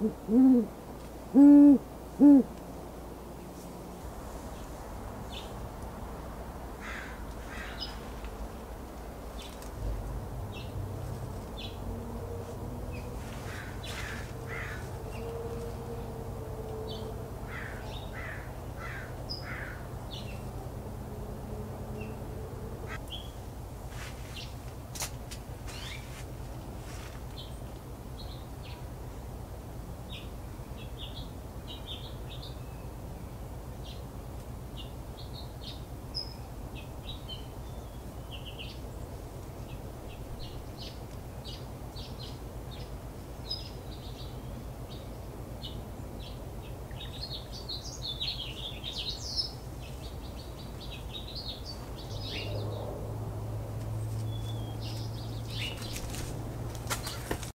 嗯嗯嗯嗯